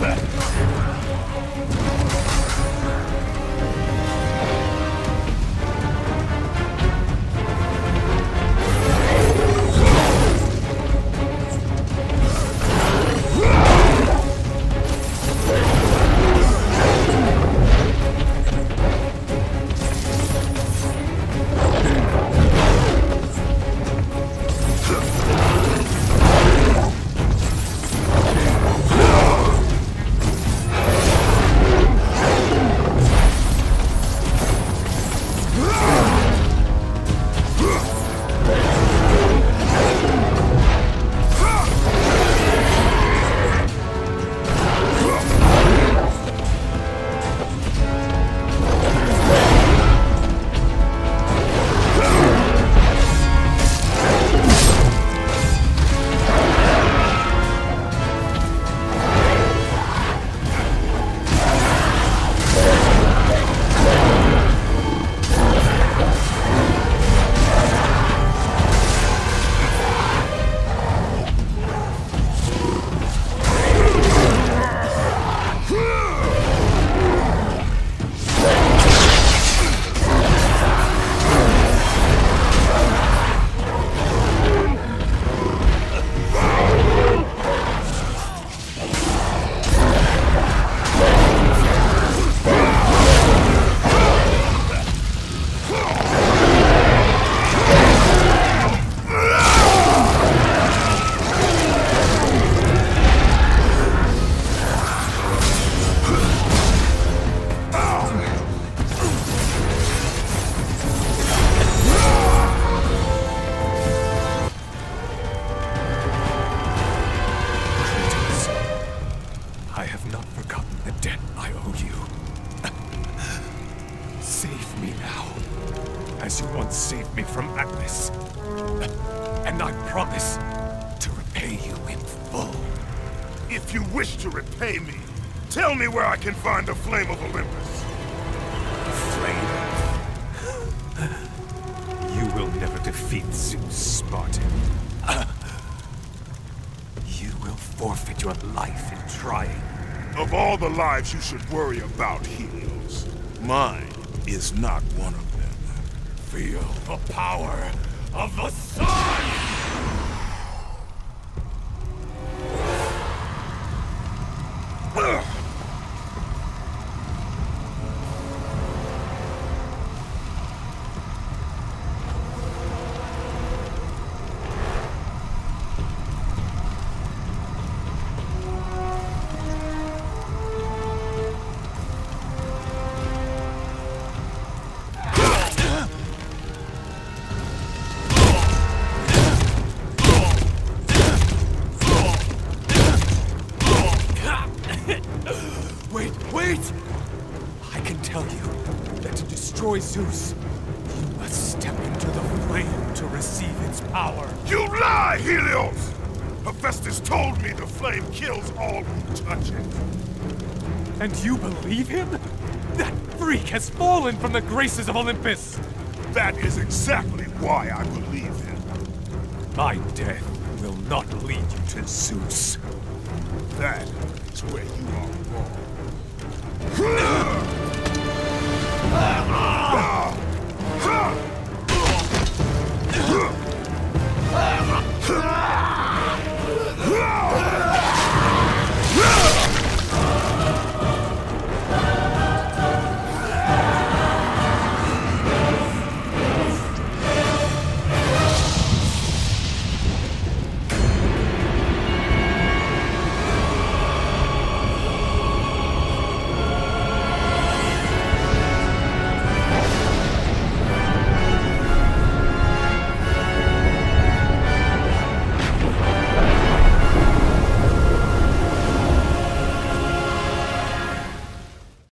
back. I promise to repay you in full. If you wish to repay me, tell me where I can find the Flame of Olympus. The Flame. You will never defeat Zeus, Spartan. You will forfeit your life in trying. Of all the lives you should worry about, Helios, mine is not one of them. Feel the power of the sun! Wait! I can tell you that to destroy Zeus, you must step into the flame to receive its power. You lie, Helios! Hephaestus told me the flame kills all who touch it. And you believe him? That freak has fallen from the graces of Olympus! That is exactly why I believe him. My death will not lead you to Zeus. That is where you are wrong. Ah!